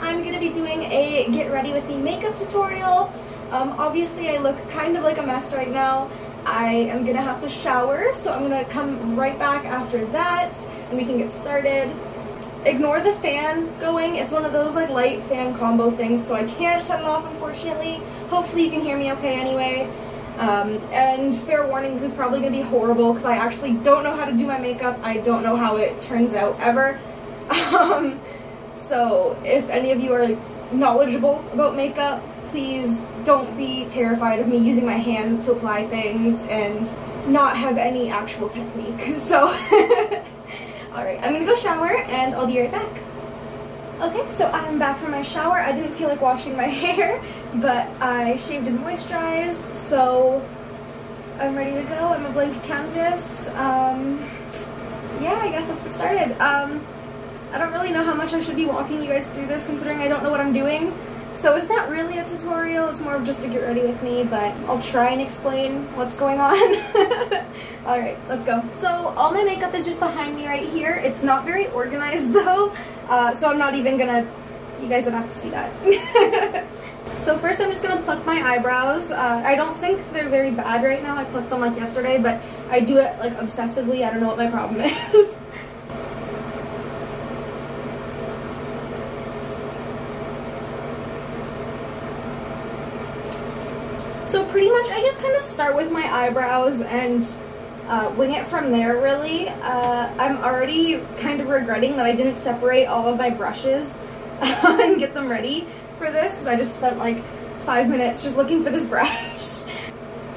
I'm going to be doing a get ready with me makeup tutorial. Um, obviously I look kind of like a mess right now. I am going to have to shower, so I'm going to come right back after that and we can get started. Ignore the fan going. It's one of those like light fan combo things, so I can't shut it off unfortunately. Hopefully you can hear me okay anyway. Um, and fair warning, this is probably going to be horrible because I actually don't know how to do my makeup. I don't know how it turns out ever. Um, so if any of you are knowledgeable about makeup, please don't be terrified of me using my hands to apply things and not have any actual technique. So, alright, I'm gonna go shower and I'll be right back. Okay, so I'm back from my shower. I didn't feel like washing my hair, but I shaved and moisturized, so I'm ready to go. I'm a blank canvas. Um, yeah, I guess let's get started. Um, I don't really know how much I should be walking you guys through this considering I don't know what I'm doing. So it's not really a tutorial, it's more of just to get ready with me, but I'll try and explain what's going on. Alright, let's go. So all my makeup is just behind me right here. It's not very organized though, uh, so I'm not even gonna, you guys don't have to see that. so first I'm just gonna pluck my eyebrows. Uh, I don't think they're very bad right now. I plucked them like yesterday, but I do it like obsessively. I don't know what my problem is. So pretty much I just kind of start with my eyebrows and uh, wing it from there really. Uh, I'm already kind of regretting that I didn't separate all of my brushes and get them ready for this because I just spent like five minutes just looking for this brush.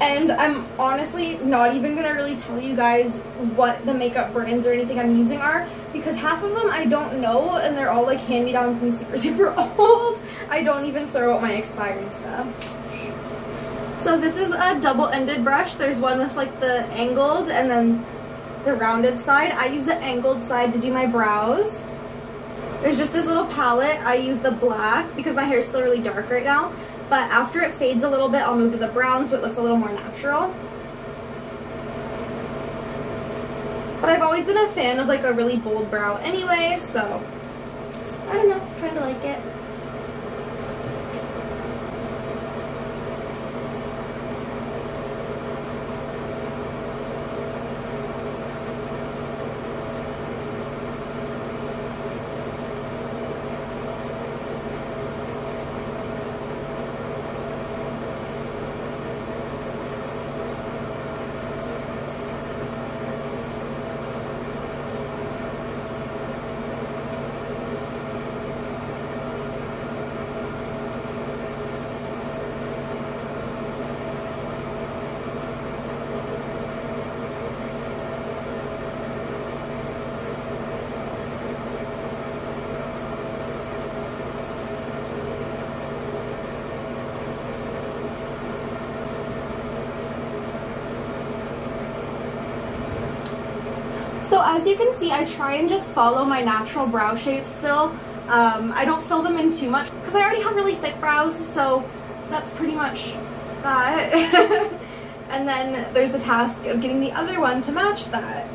And I'm honestly not even gonna really tell you guys what the makeup brands or anything I'm using are because half of them I don't know and they're all like hand-me-down from super super old. I don't even throw out my expired stuff. So this is a double-ended brush. There's one with like the angled and then the rounded side. I use the angled side to do my brows. There's just this little palette. I use the black because my hair is still really dark right now. But after it fades a little bit, I'll move to the brown so it looks a little more natural. But I've always been a fan of like a really bold brow anyway, so I don't know, kind of like it. So as you can see, I try and just follow my natural brow shape still. Um, I don't fill them in too much because I already have really thick brows, so that's pretty much that. and then there's the task of getting the other one to match that.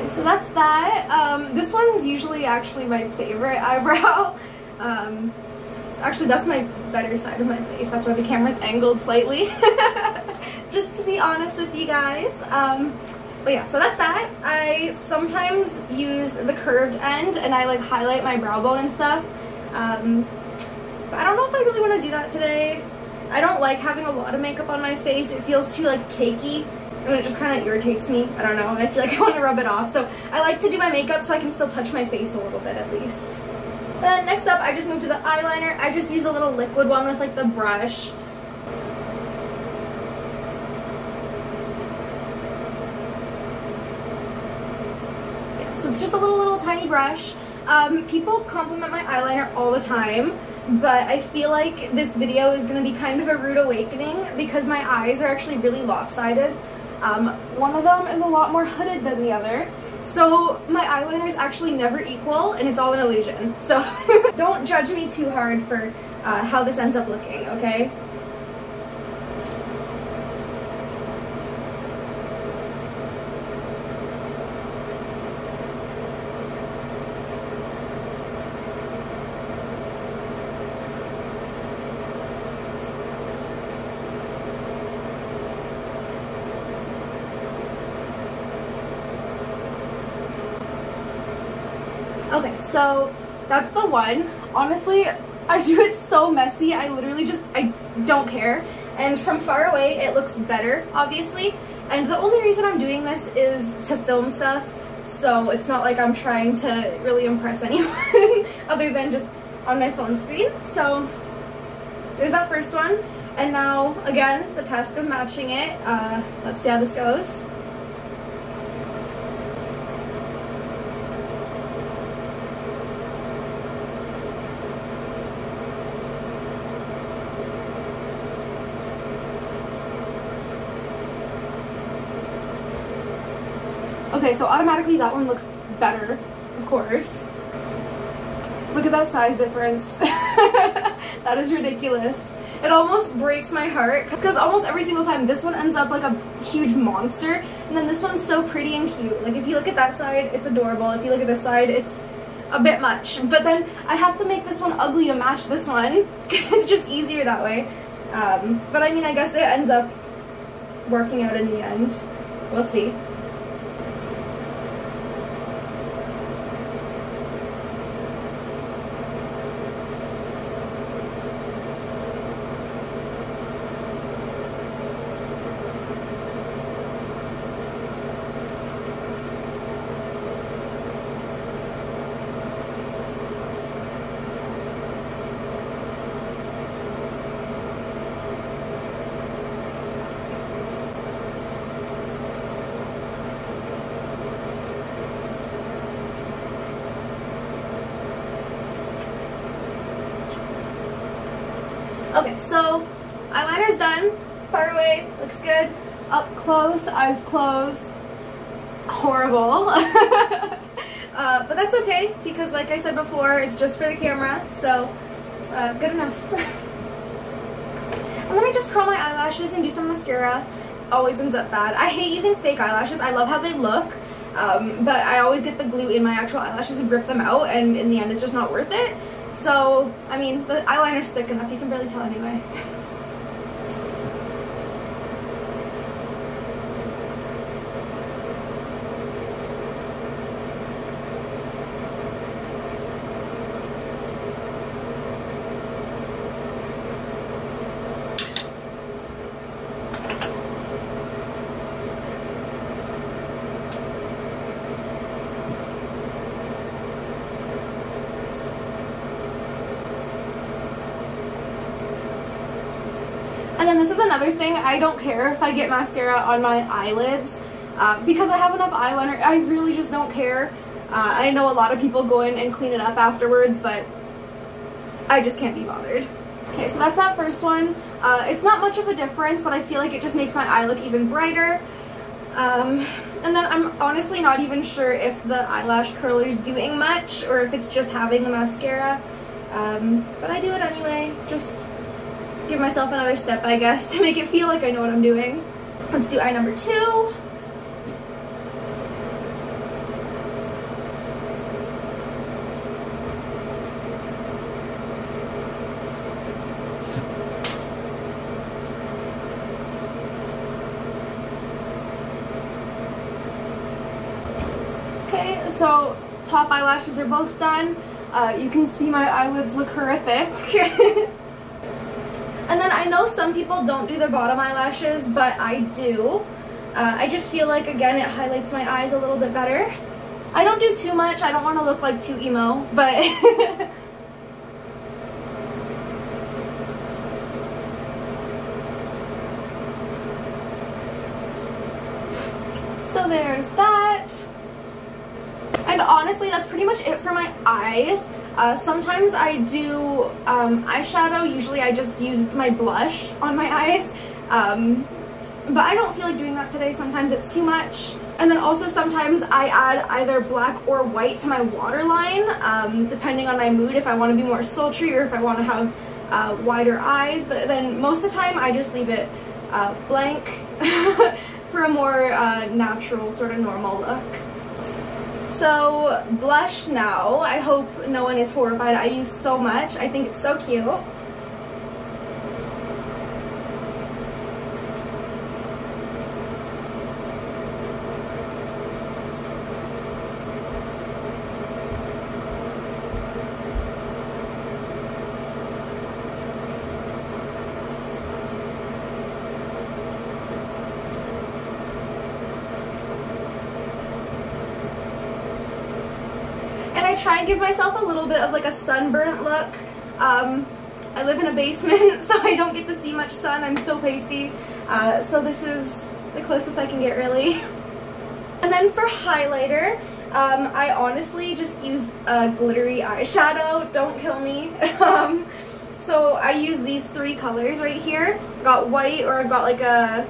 Okay, so that's that. Um, this one is usually actually my favorite eyebrow. Um, actually, that's my better side of my face. That's why the camera's angled slightly. Just to be honest with you guys. Um, but yeah, so that's that. I sometimes use the curved end and I like highlight my brow bone and stuff. Um, but I don't know if I really want to do that today. I don't like having a lot of makeup on my face. It feels too like cakey and it just kind of irritates me. I don't know. and I feel like I want to rub it off. So I like to do my makeup so I can still touch my face a little bit at least. Then next up, I just moved to the eyeliner. I just use a little liquid one with like the brush. Yeah, so it's just a little, little tiny brush. Um, people compliment my eyeliner all the time, but I feel like this video is going to be kind of a rude awakening because my eyes are actually really lopsided. Um, one of them is a lot more hooded than the other. So my eyeliner is actually never equal and it's all an illusion. So don't judge me too hard for uh, how this ends up looking, okay? Okay, so that's the one. Honestly, I do it so messy. I literally just, I don't care. And from far away, it looks better, obviously. And the only reason I'm doing this is to film stuff. So it's not like I'm trying to really impress anyone other than just on my phone screen. So there's that first one. And now, again, the task of matching it. Uh, let's see how this goes. Okay, so automatically that one looks better, of course. Look at that size difference. that is ridiculous. It almost breaks my heart because almost every single time this one ends up like a huge monster and then this one's so pretty and cute. Like if you look at that side, it's adorable. If you look at this side, it's a bit much. But then I have to make this one ugly to match this one because it's just easier that way. Um, but I mean, I guess it ends up working out in the end. We'll see. Okay, so eyeliner's done. Far away, looks good. Up close, eyes closed. Horrible. uh, but that's okay because like I said before, it's just for the camera, so uh, good enough. and then I just curl my eyelashes and do some mascara. Always ends up bad. I hate using fake eyelashes. I love how they look. Um, but I always get the glue in my actual eyelashes and rip them out and in the end it's just not worth it. So, I mean, the eyeliner's thick enough, you can barely tell anyway. another thing, I don't care if I get mascara on my eyelids uh, because I have enough eyeliner, I really just don't care. Uh, I know a lot of people go in and clean it up afterwards, but I just can't be bothered. Okay, so that's that first one. Uh, it's not much of a difference, but I feel like it just makes my eye look even brighter. Um, and then I'm honestly not even sure if the eyelash curler is doing much or if it's just having the mascara. Um, but I do it anyway, just give myself another step, I guess, to make it feel like I know what I'm doing. Let's do eye number two. Okay, so top eyelashes are both done. Uh, you can see my eyelids look horrific. And then I know some people don't do their bottom eyelashes, but I do. Uh, I just feel like, again, it highlights my eyes a little bit better. I don't do too much. I don't want to look like too emo, but... so there's that. And honestly, that's pretty much it for my eyes. Uh, sometimes I do um, eyeshadow. Usually I just use my blush on my eyes. Um, but I don't feel like doing that today. Sometimes it's too much. And then also sometimes I add either black or white to my waterline, um, depending on my mood, if I want to be more sultry or if I want to have uh, wider eyes. But then most of the time I just leave it uh, blank for a more uh, natural, sort of normal look. So blush now. I hope no one is horrified. I use so much. I think it's so cute. try and give myself a little bit of like a sunburnt look. Um, I live in a basement, so I don't get to see much sun. I'm so pasty. Uh, so this is the closest I can get, really. And then for highlighter, um, I honestly just use a glittery eyeshadow. Don't kill me. um, so I use these three colors right here. I've got white or I've got like a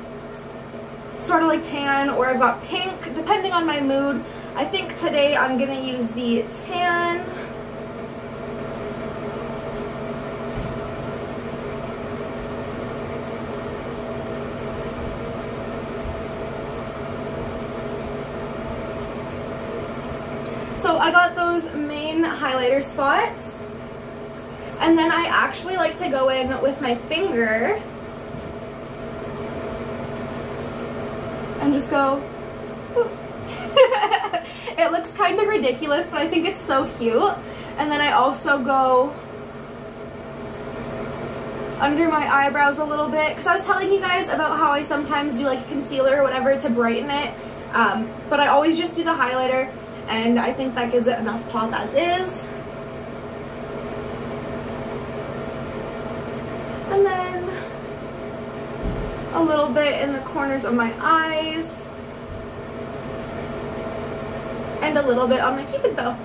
sort of like tan or I've got pink, depending on my mood. I think today I'm to use the tan. So I got those main highlighter spots. And then I actually like to go in with my finger and just go it looks kind of ridiculous, but I think it's so cute. And then I also go under my eyebrows a little bit because I was telling you guys about how I sometimes do like concealer or whatever to brighten it. Um, but I always just do the highlighter and I think that gives it enough pop as is. And then a little bit in the corners of my eyes and a little bit on my cupid's bow.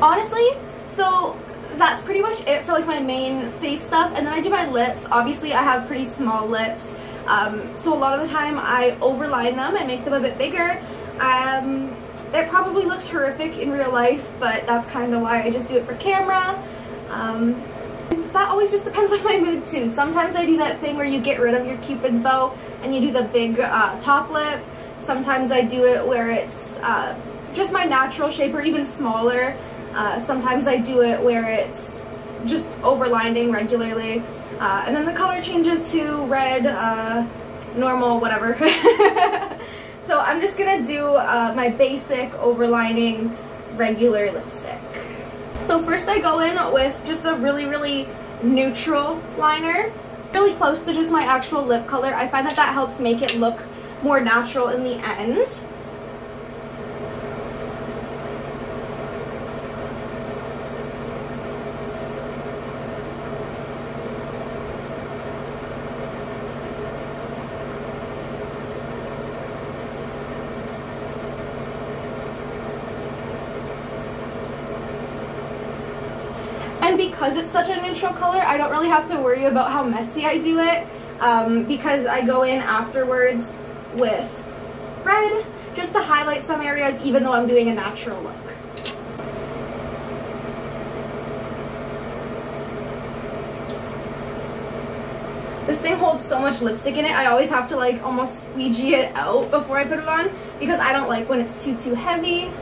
Honestly, so that's pretty much it for like my main face stuff and then I do my lips. Obviously I have pretty small lips um, so a lot of the time I overline them and make them a bit bigger. Um, it probably looks horrific in real life but that's kind of why I just do it for camera. Um, that always just depends on my mood too. Sometimes I do that thing where you get rid of your cupid's bow and you do the big uh, top lip Sometimes I do it where it's uh, just my natural shape or even smaller. Uh, sometimes I do it where it's just overlining regularly. Uh, and then the color changes to red, uh, normal, whatever. so I'm just gonna do uh, my basic overlining regular lipstick. So first I go in with just a really, really neutral liner, really close to just my actual lip color. I find that that helps make it look more natural in the end. And because it's such a neutral color, I don't really have to worry about how messy I do it um, because I go in afterwards with red just to highlight some areas even though I'm doing a natural look. This thing holds so much lipstick in it, I always have to like almost squeegee it out before I put it on because I don't like when it's too, too heavy.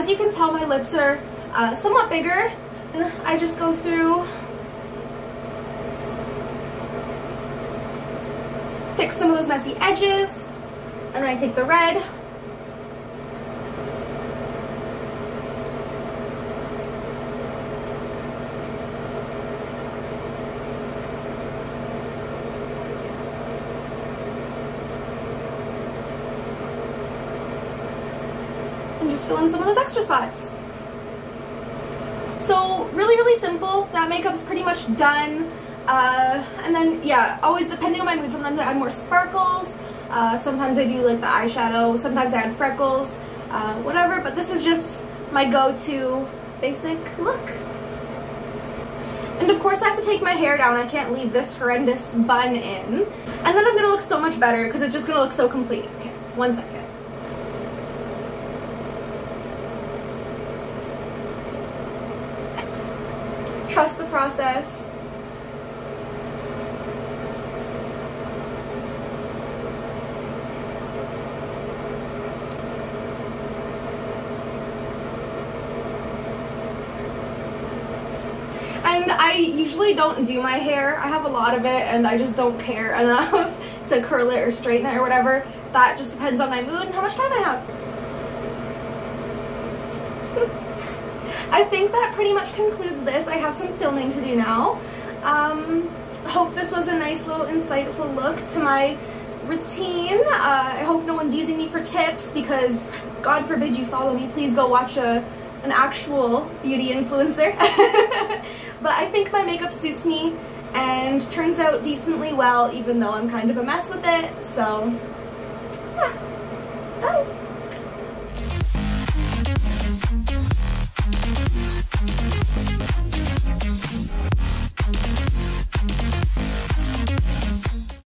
as you can tell, my lips are uh, somewhat bigger. I just go through, fix some of those messy edges, and then I take the red, fill in some of those extra spots. So really, really simple. That makeup's pretty much done. Uh, and then, yeah, always depending on my mood, sometimes I add more sparkles, uh, sometimes I do like the eyeshadow, sometimes I add freckles, uh, whatever, but this is just my go-to basic look. And of course I have to take my hair down, I can't leave this horrendous bun in. And then I'm gonna look so much better because it's just gonna look so complete. Okay, one second. Trust the process. And I usually don't do my hair. I have a lot of it and I just don't care enough to curl it or straighten it or whatever. That just depends on my mood and how much time I have. I think that pretty much concludes this. I have some filming to do now. Um, hope this was a nice little insightful look to my routine. Uh, I hope no one's using me for tips because God forbid you follow me. Please go watch a an actual beauty influencer. but I think my makeup suits me and turns out decently well even though I'm kind of a mess with it. So